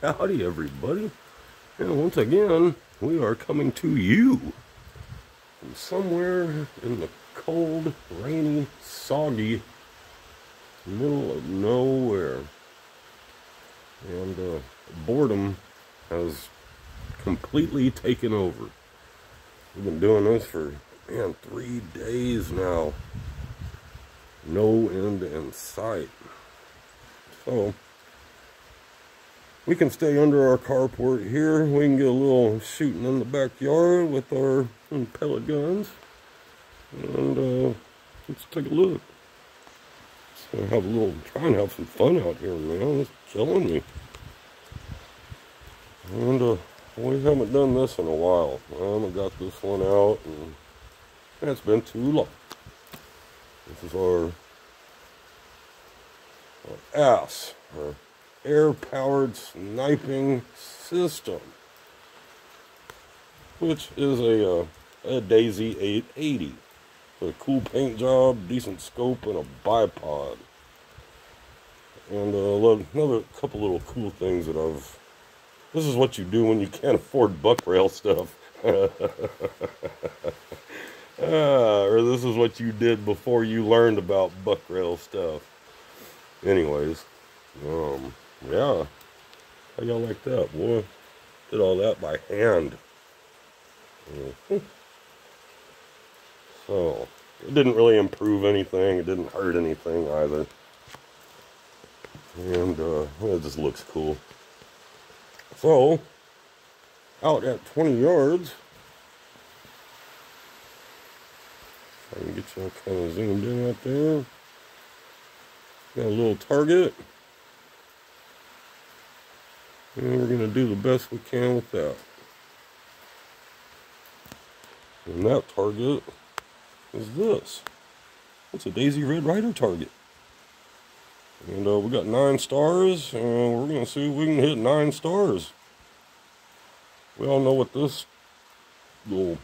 Howdy, everybody. And once again, we are coming to you from somewhere in the cold, rainy, soggy middle of nowhere. And uh, boredom has completely taken over. We've been doing this for, man, three days now. No end in sight. So, we can stay under our carport here. We can get a little shooting in the backyard with our pellet guns. And uh, let's take a look. So have a little, try and have some fun out here, man. It's killing me. And uh, we haven't done this in a while. I haven't got this one out, and it's been too long. This is our, our ass, our air-powered sniping system, which is a, uh, a Daisy 880. With A cool paint job, decent scope, and a bipod. And uh, another couple little cool things that I've. This is what you do when you can't afford buck rail stuff. ah, or this is what you did before you learned about buck rail stuff. Anyways, um, yeah. How y'all like that, boy? Did all that by hand. So, it didn't really improve anything. It didn't hurt anything either. And uh, it just looks cool. So, out at 20 yards, I can get you all kind of zoomed in out there. Got a little target. And we're going to do the best we can with that. And that target is this. It's a Daisy Red Ryder target. And uh, we got nine stars, and we're going to see if we can hit nine stars. We all know what this little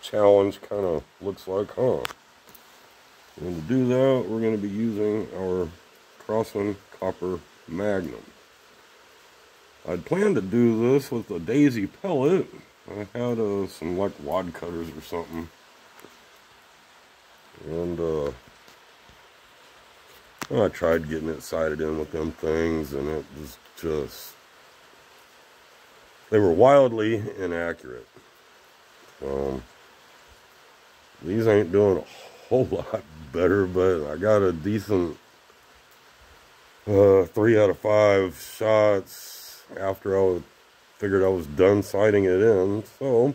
challenge kind of looks like, huh? And to do that, we're going to be using our Crosman Copper Magnum. I'd planned to do this with a Daisy pellet. I had uh, some like wad cutters or something. And uh, I tried getting it sighted in with them things and it was just, they were wildly inaccurate. Um, these ain't doing a whole lot better, but I got a decent uh, three out of five shots after I figured I was done sighting it in. So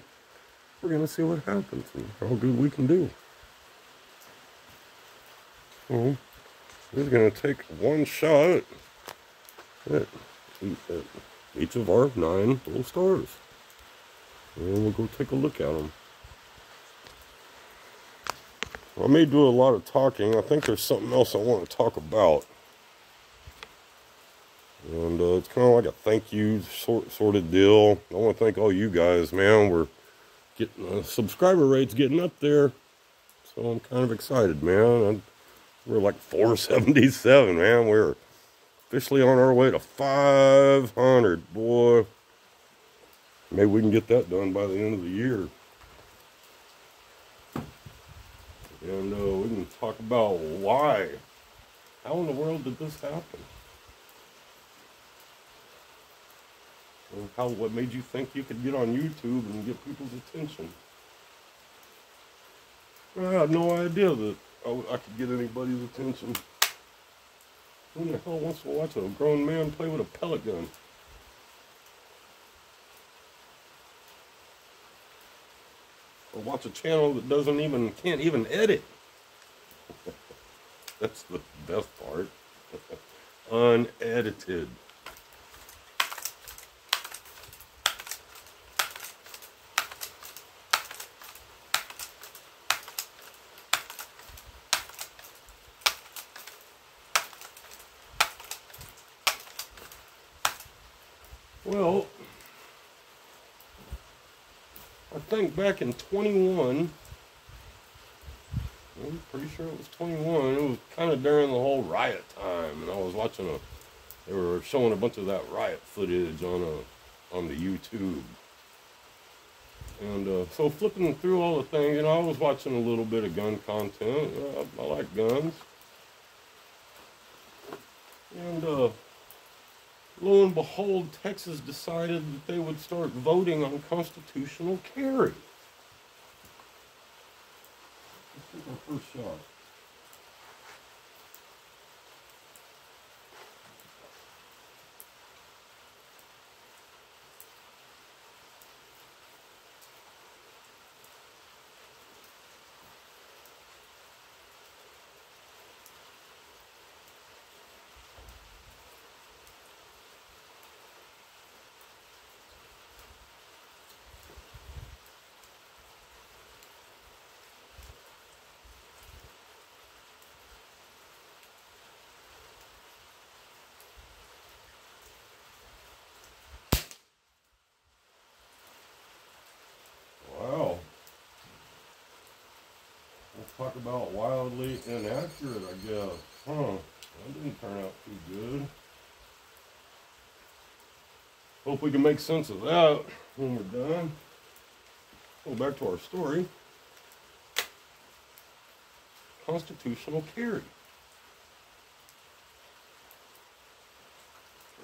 we're going to see what happens and how good we can do. So we're going to take one shot at each of our nine little stars. And we'll go take a look at them. I may do a lot of talking. I think there's something else I want to talk about. And uh, it's kind of like a thank you sort, sort of deal. I want to thank all you guys, man. We're getting uh, subscriber rates getting up there. So I'm kind of excited, man. I, we're like 477, man. We're officially on our way to 500, boy. Maybe we can get that done by the end of the year. And uh, we can talk about why. How in the world did this happen? How what made you think you could get on YouTube and get people's attention? I had no idea that I, I could get anybody's attention. Who the hell wants to watch a grown man play with a pellet gun? Or watch a channel that doesn't even, can't even edit. That's the best part. Unedited. Well, I think back in 21, I'm pretty sure it was 21, it was kind of during the whole riot time, and I was watching a they were showing a bunch of that riot footage on a on the YouTube. And uh, so flipping through all the things, you know, I was watching a little bit of gun content. I, I like guns. And uh, lo and behold, Texas decided that they would start voting on constitutional carry. Let's take our first shot. Wow. Let's talk about wildly inaccurate, I guess. Huh. That didn't turn out too good. Hope we can make sense of that when we're done. Go back to our story. Constitutional carry.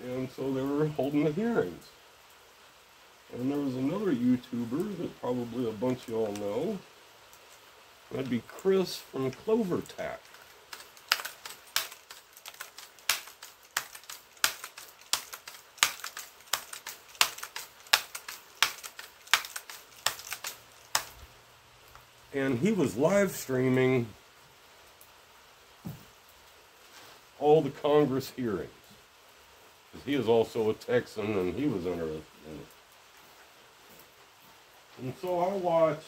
And so they were holding the hearings. And there was another YouTuber that probably a bunch of y'all know. That'd be Chris from Clover Tack. And he was live streaming all the Congress hearings. Because he is also a Texan and he was interested in it. And so I watched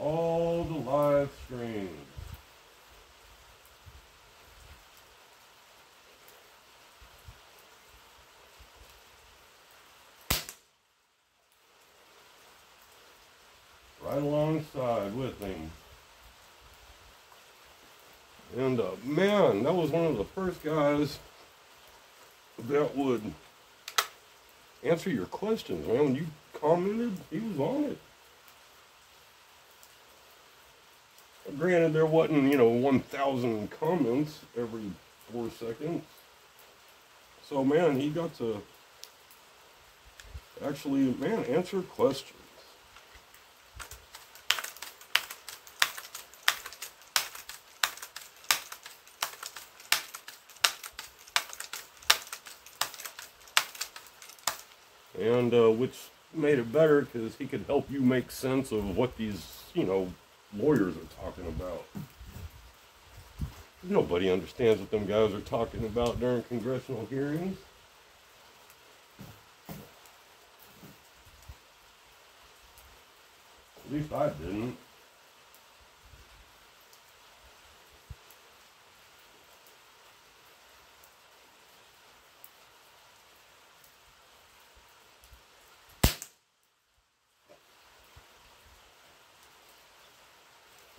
all the live streams. Right alongside with him. And uh, man, that was one of the first guys that would answer your questions, man. When you commented, he was on it. Granted, there wasn't, you know, 1,000 comments every four seconds. So, man, he got to actually, man, answer questions. and uh, which made it better because he could help you make sense of what these, you know, lawyers are talking about. Nobody understands what them guys are talking about during congressional hearings. At least I didn't.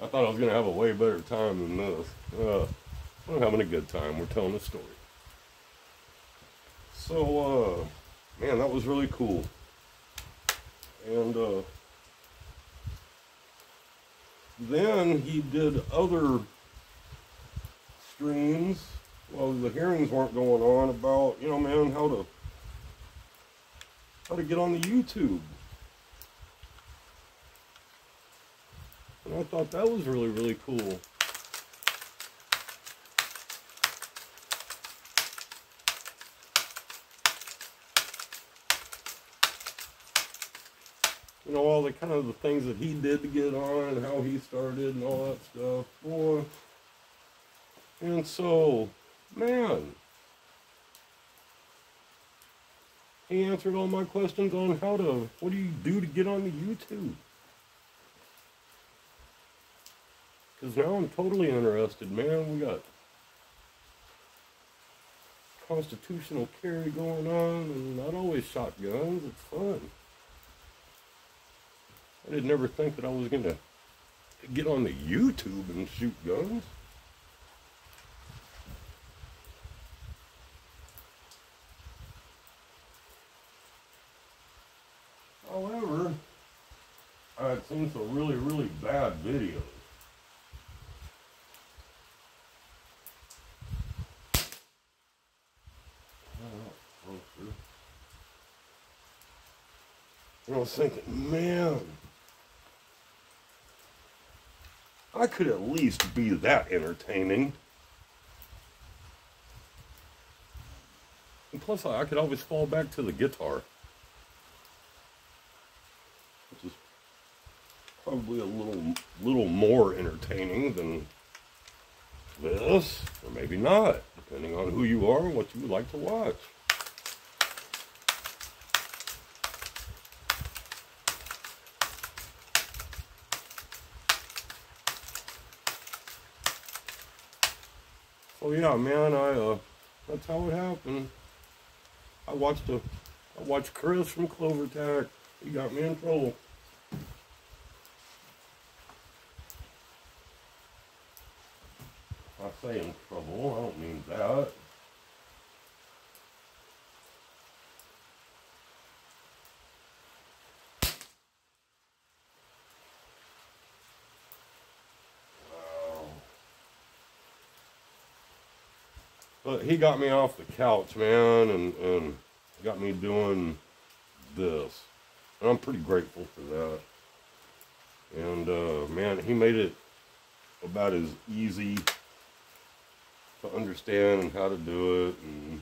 Thought I was gonna have a way better time than this. Uh, we're having a good time. We're telling a story. So, uh, man, that was really cool. And uh, then he did other streams while the hearings weren't going on about, you know, man, how to how to get on the YouTube. I thought that was really, really cool. You know, all the kind of the things that he did to get on and how he started and all that stuff. Boy. And so, man, he answered all my questions on how to, what do you do to get on the YouTube? Because now I'm totally interested, man. We got constitutional carry going on, and not always shotguns. It's fun. I did never think that I was going to get on the YouTube and shoot guns. seen some really, really bad videos. I was thinking, man, I could at least be that entertaining. And plus, I could always fall back to the guitar. Which is probably a little, little more entertaining than this, or maybe not, depending on who you are and what you would like to watch. Oh yeah, man, I uh, that's how it happened. I watched a, I watched Chris from Clover Tech. He got me in trouble. I say in trouble, I don't mean that. But he got me off the couch, man, and, and got me doing this. And I'm pretty grateful for that. And, uh, man, he made it about as easy to understand and how to do it. And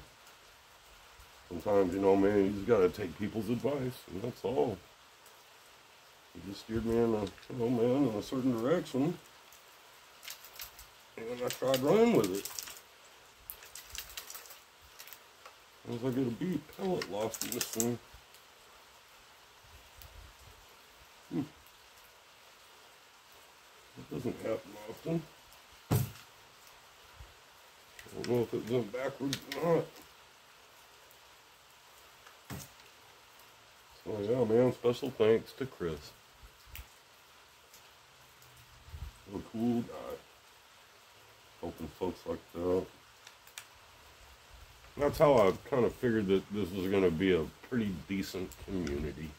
sometimes, you know, man, you just got to take people's advice, and that's all. He just steered me in a, you know, man, in a certain direction. And I tried running with it. As I get a beat pellet lost in this thing. Hmm. That doesn't happen often. I don't know if it went backwards or not. So yeah, man, special thanks to Chris. What a cool guy. Helping folks like that that's how I kind of figured that this was going to be a pretty decent community.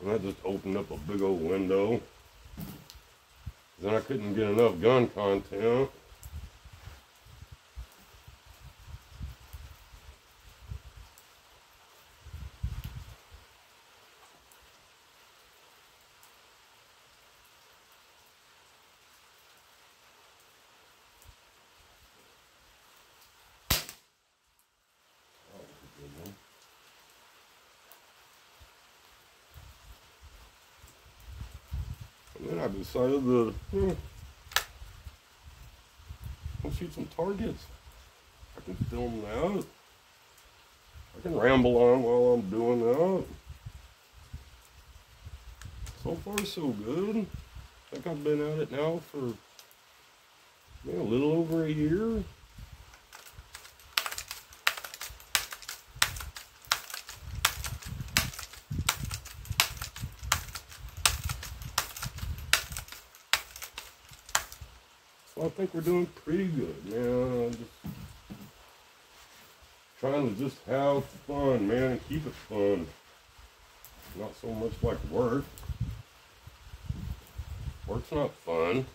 And I just opened up a big old window. Then I couldn't get enough gun content. I decided to hmm, shoot some targets. I can film that. I can ramble on while I'm doing that. So far, so good. I think I've been at it now for yeah, a little over a year. Think we're doing pretty good, man. I'm just trying to just have fun, man, and keep it fun. Not so much like work. Work's not fun.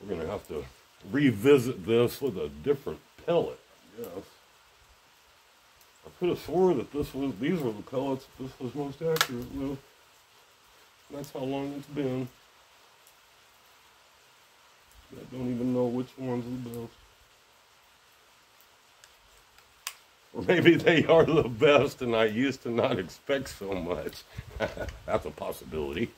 We're going to have to revisit this with a different pellet, yes. I could have swore that this was these were the pellets this was most accurate with. That's how long it's been. I don't even know which one's are the best. Or maybe they are the best and I used to not expect so much. That's a possibility.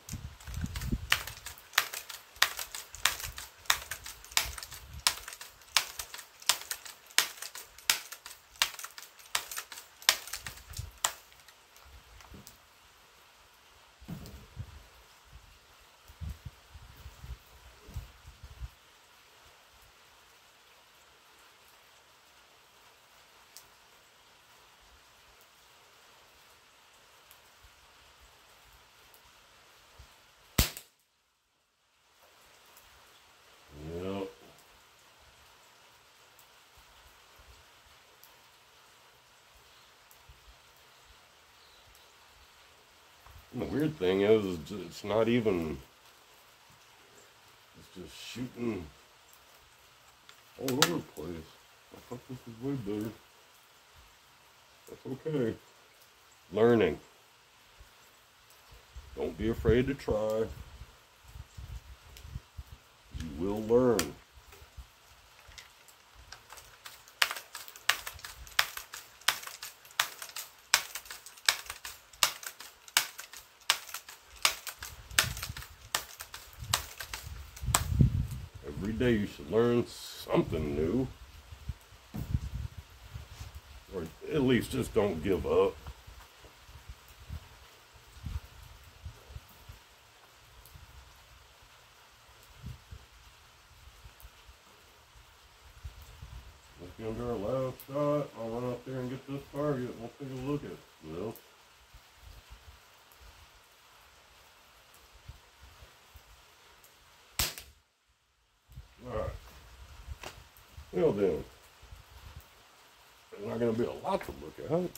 And the weird thing is, it's not even, it's just shooting all over the place. I thought this was way better. That's okay. Learning. Don't be afraid to try. You will learn. Day you should learn something new. Or at least just don't give up. Let's get under our last shot. I'll run up there and get this target. We'll take a look at this. Alright. Then. There's not going to be a lot to look at.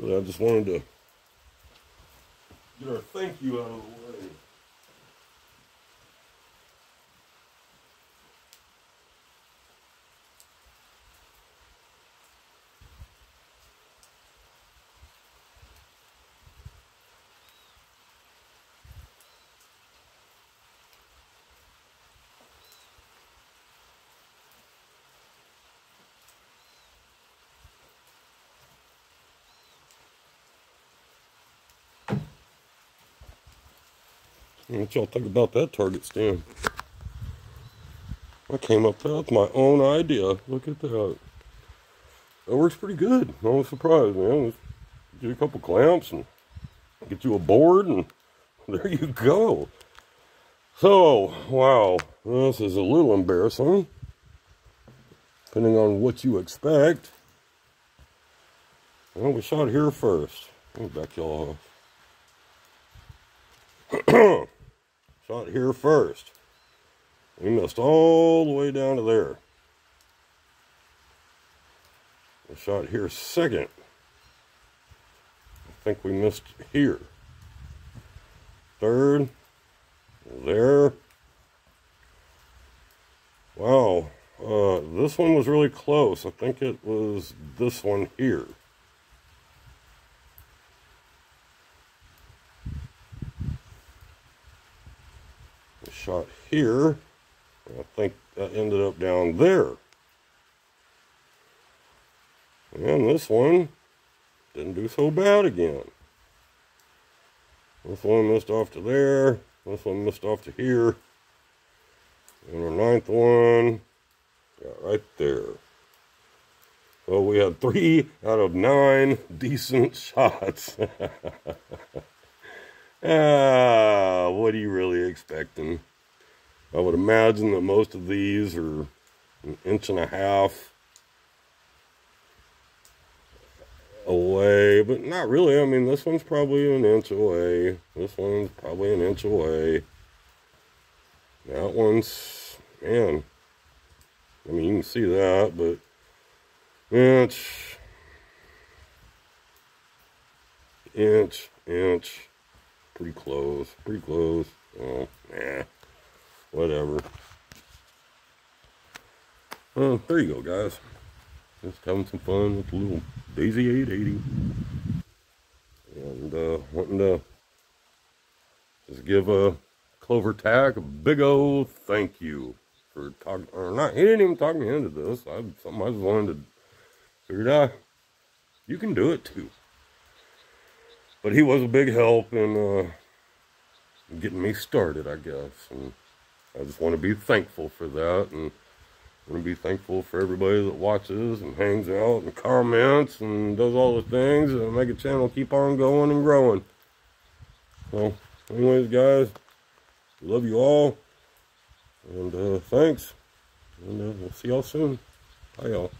But I just wanted to get our thank you out of the way. What y'all think about that target stand? I came up with my own idea. Look at that. That works pretty good. I was surprised, man. Get a couple clamps and get you a board, and there you go. So, wow, this is a little embarrassing, depending on what you expect. Well, we shot here first. Let me back y'all off. Shot here first. We missed all the way down to there. We shot here second. I think we missed here. Third. There. Wow. Uh, this one was really close. I think it was this one here. Shot here. I think that ended up down there. And this one didn't do so bad again. This one missed off to there. This one missed off to here. And our ninth one got right there. So we had three out of nine decent shots. ah, what are you really expecting? I would imagine that most of these are an inch and a half away, but not really. I mean, this one's probably an inch away. This one's probably an inch away. That one's, man, I mean, you can see that, but inch, inch, inch, pretty close, pretty close. Oh, nah whatever. Well, there you go, guys. Just having some fun with the little Daisy 880. And uh, wanting to just give a CloverTac a big old thank you for talking, or not, he didn't even talk me into this. I, something I just wanted to figure out. You can do it too. But he was a big help in uh, getting me started, I guess. And I just want to be thankful for that and I want to be thankful for everybody that watches and hangs out and comments and does all the things that make a channel keep on going and growing. So, anyways, guys, love you all. And uh, thanks. And uh, we'll see y'all soon. Bye, y'all.